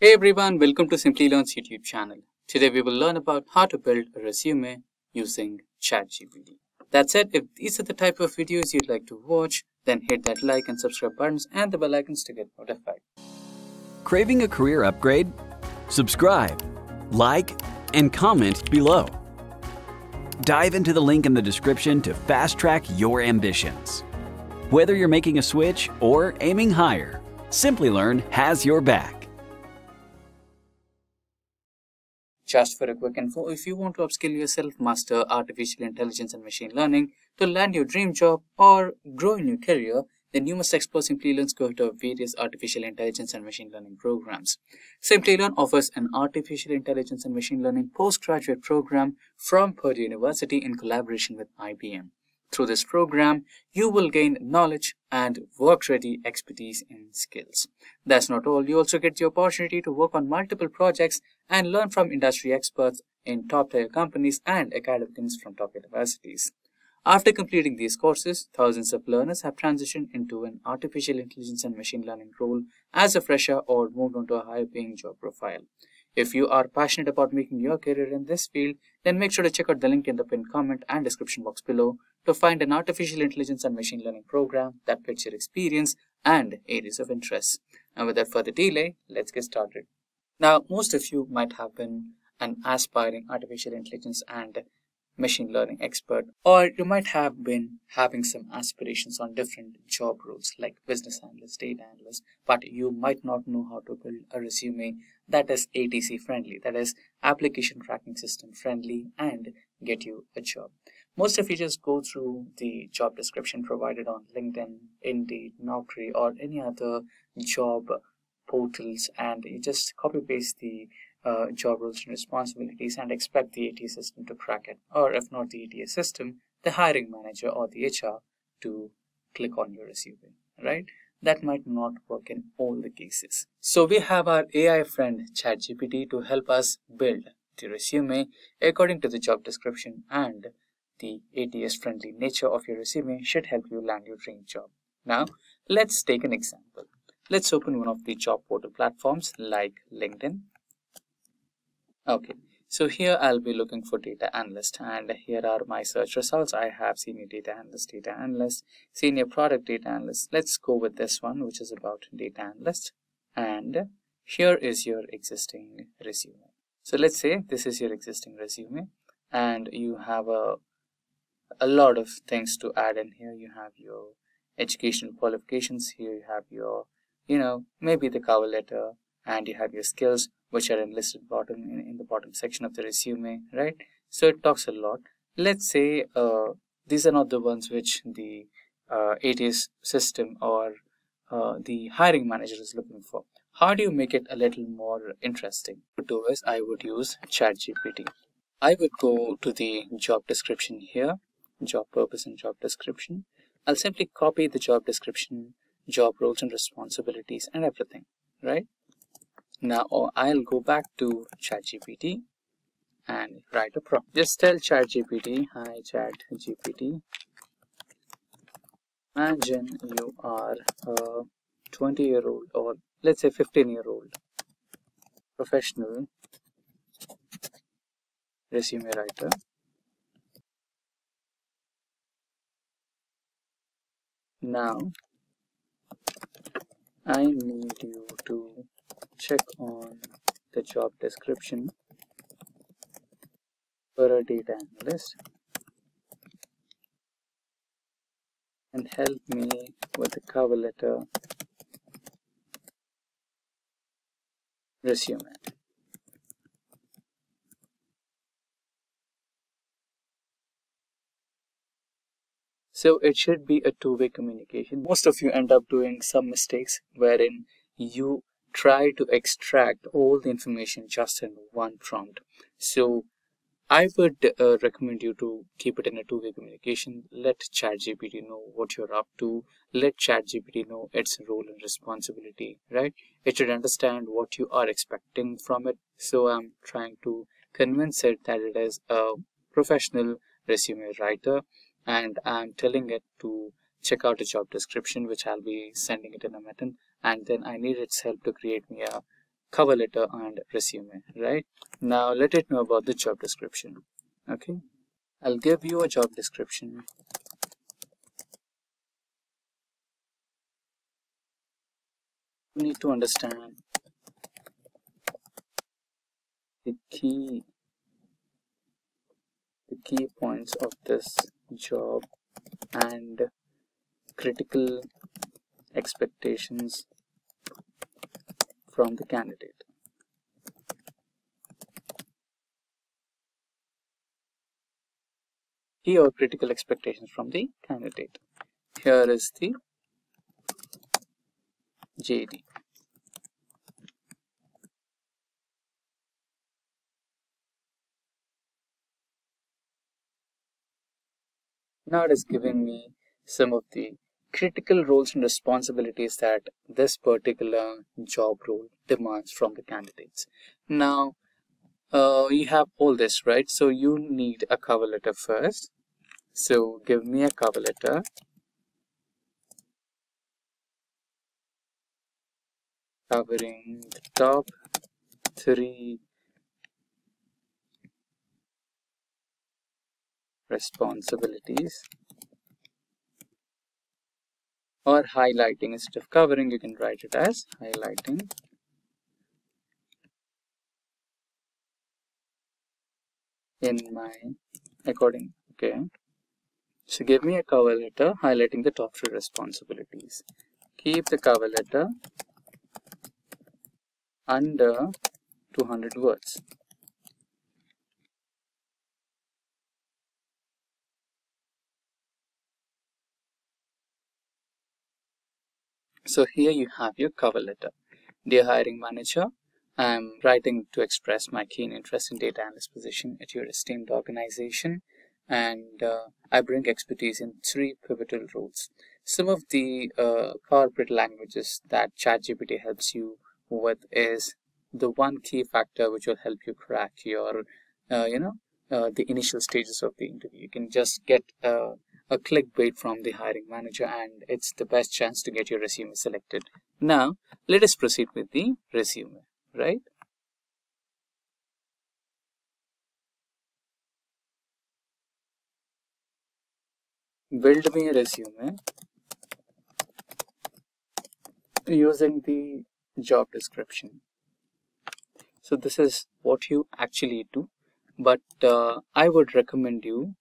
Hey everyone, welcome to Simplilearn's YouTube channel. Today we will learn about how to build a resume using ChatGPT. That said, if these are the type of videos you'd like to watch, then hit that like and subscribe buttons and the bell icons to get notified. Craving a career upgrade? Subscribe, like, and comment below. Dive into the link in the description to fast track your ambitions. Whether you're making a switch or aiming higher, Simplilearn has your back. Just for a quick info, if you want to upskill yourself, master artificial intelligence and machine learning to land your dream job or grow in your career, then you must explore Simplilearn's cohort of various artificial intelligence and machine learning programs. Simplilearn offers an artificial intelligence and machine learning postgraduate program from Purdue University in collaboration with IBM. Through this program, you will gain knowledge and work-ready expertise in skills. That's not all. You also get the opportunity to work on multiple projects and learn from industry experts in top-tier companies and academics from top universities. After completing these courses, thousands of learners have transitioned into an artificial intelligence and machine learning role as a fresher or moved on to a higher paying job profile. If you are passionate about making your career in this field, then make sure to check out the link in the pinned comment and description box below to find an artificial intelligence and machine learning program that fits your experience and areas of interest. And without further delay, let's get started. Now, most of you might have been an aspiring artificial intelligence and machine learning expert, or you might have been having some aspirations on different job roles like business analyst, data analyst, but you might not know how to build a resume that is ATS friendly, that is application tracking system friendly, and get you a job. Most of you just go through the job description provided on LinkedIn, Indeed, Naukri, or any other job portals, and you just copy paste the uh, job roles and responsibilities and expect the ATS system to crack it. Or if not the ATS system, the hiring manager or the HR to click on your resume, right? That might not work in all the cases. So we have our AI friend ChatGPT to help us build the resume according to the job description and the ATS friendly nature of your resume should help you land your dream job. Now, let's take an example. Let's open one of the job portal platforms like LinkedIn Okay, so here I'll be looking for data analyst and here are my search results. I have senior data analyst, data analyst, senior product data analyst. Let's go with this one, which is about data analyst. And here is your existing resume. So let's say this is your existing resume and you have a, a lot of things to add in here. You have your educational qualifications here. You have your, you know, maybe the cover letter and you have your skills which are enlisted bottom in, in the bottom section of the resume right? So it talks a lot. Let's say uh, these are not the ones which the uh, ATS system or uh, the hiring manager is looking for. How do you make it a little more interesting? To do is I would use ChatGPT. I would go to the job description here job purpose and job description. I'll simply copy the job description job roles and responsibilities and everything right now oh, I'll go back to ChatGPT and write a prompt. Just tell ChatGPT, hi ChatGPT, imagine you are a 20 year old or let's say 15 year old professional resume writer now I need you to check on the job description for a data analyst and help me with the cover letter resume. So it should be a two-way communication. Most of you end up doing some mistakes wherein you try to extract all the information just in one prompt. So I would uh, recommend you to keep it in a two-way communication. Let ChatGPT know what you're up to. Let ChatGPT know its role and responsibility, right? It should understand what you are expecting from it. So I'm trying to convince it that it is a professional resume writer and I'm telling it to check out a job description which I'll be sending it in a method and then I need its help to create me a cover letter and resume right? Now let it know about the job description okay? I'll give you a job description. You need to understand the key the key points of this job and critical expectations from the candidate. Here critical expectations from the candidate. Here is the JD. Now it is giving me some of the critical roles and responsibilities that this particular job role demands from the candidates. Now, uh, you have all this, right? So you need a cover letter first. So give me a cover letter. Covering the top three responsibilities or highlighting. Instead of covering you can write it as highlighting. In my according okay. So give me a cover letter highlighting the top three responsibilities. Keep the cover letter under 200 words So here you have your cover letter. Dear hiring manager, I'm writing to express my keen interest in data analyst position at your esteemed organization and uh, I bring expertise in three pivotal roles. Some of the uh, corporate languages that ChatGPT helps you with is the one key factor which will help you crack your, uh, you know, uh, the initial stages of the interview. You can just get uh, a clickbait from the hiring manager and it's the best chance to get your resume selected. Now, let us proceed with the resume, right? Build me a resume using the job description. So this is what you actually do, but uh, I would recommend you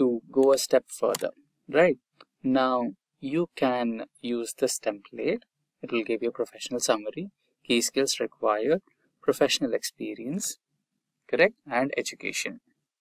to go a step further, right? Now you can use this template. It will give you a professional summary, key skills required, professional experience, correct, and education.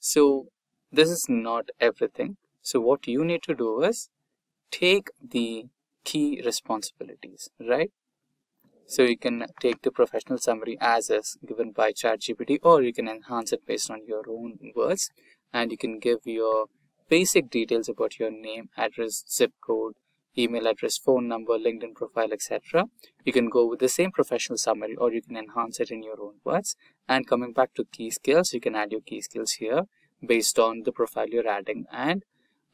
So this is not everything. So what you need to do is take the key responsibilities, right? So you can take the professional summary as is given by ChatGPT or you can enhance it based on your own words and you can give your basic details about your name, address, zip code, email address, phone number, LinkedIn profile, etc. You can go with the same professional summary or you can enhance it in your own words. And coming back to key skills, you can add your key skills here based on the profile you're adding. And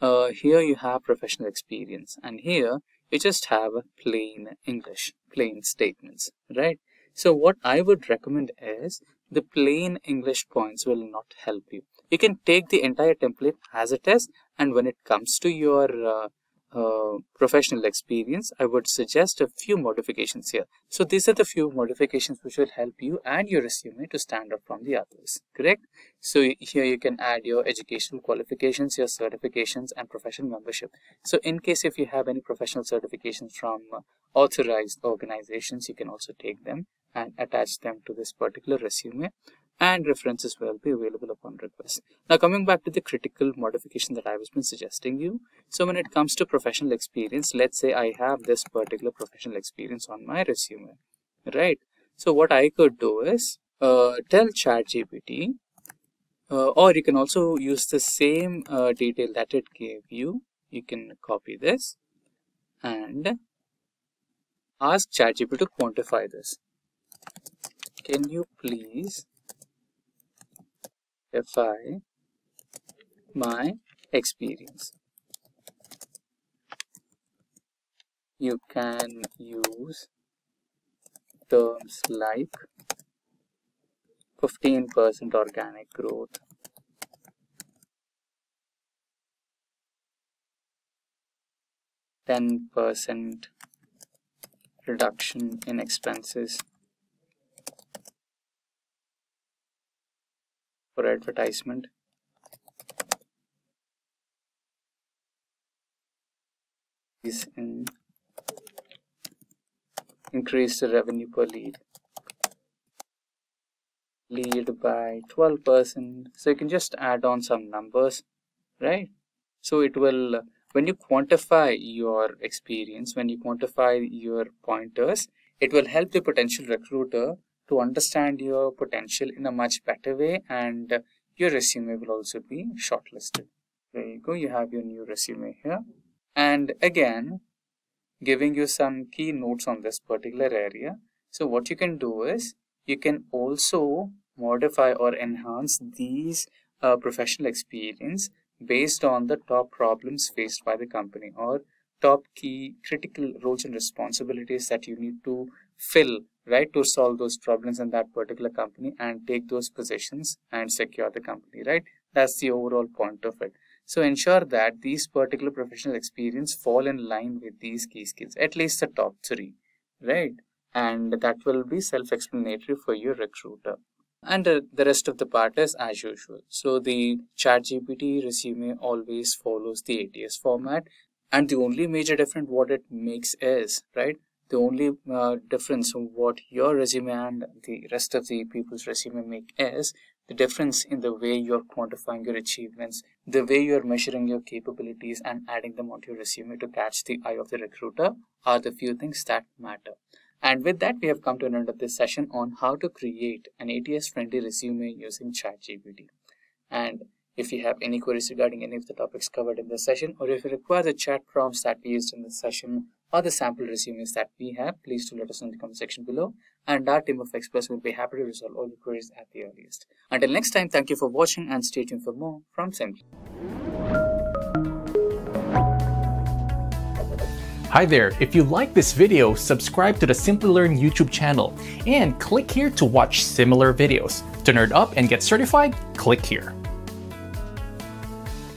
uh, here you have professional experience. And here you just have plain English, plain statements, right? So what I would recommend is the plain English points will not help you you can take the entire template as it is and when it comes to your uh, uh, professional experience, I would suggest a few modifications here. So these are the few modifications which will help you and your resume to stand out from the others, correct? So here you can add your educational qualifications, your certifications and professional membership. So in case if you have any professional certifications from authorized organizations, you can also take them and attach them to this particular resume and references will be available upon request. Now coming back to the critical modification that I was been suggesting you. So when it comes to professional experience, let's say I have this particular professional experience on my resume, right? So what I could do is uh, tell ChatGPT, uh, or you can also use the same uh, detail that it gave you. You can copy this and ask ChatGPT to quantify this. Can you please fi my experience. You can use terms like 15% organic growth. ten percent reduction in expenses. For advertisement. Is in increase the revenue per lead. Lead by 12% so you can just add on some numbers right? So it will when you quantify your experience when you quantify your pointers it will help the potential recruiter to understand your potential in a much better way and your resume will also be shortlisted. There you go you have your new resume here. And again giving you some key notes on this particular area. So what you can do is you can also modify or enhance these uh, professional experience based on the top problems faced by the company or top key critical roles and responsibilities that you need to fill right to solve those problems in that particular company and take those positions and secure the company right? That's the overall point of it. So ensure that these particular professional experience fall in line with these key skills at least the top three right? And that will be self-explanatory for your recruiter. And uh, the rest of the part is as usual. So the chat gpt resume always follows the ats format. And the only major difference what it makes is right the only uh, difference of what your resume and the rest of the people's resume make is the difference in the way you're quantifying your achievements, the way you're measuring your capabilities and adding them onto your resume to catch the eye of the recruiter are the few things that matter. And with that, we have come to an end of this session on how to create an ATS friendly resume using ChatGPT. And if you have any queries regarding any of the topics covered in this session, or if you require the chat prompts that we used in this session, or the sample resumes that we have, please do let us know in the comment section below. And our team of experts will be happy to resolve all your queries at the earliest. Until next time, thank you for watching and stay tuned for more from Simply. Hi there, if you like this video, subscribe to the Simplilearn YouTube channel and click here to watch similar videos. To nerd up and get certified, click here.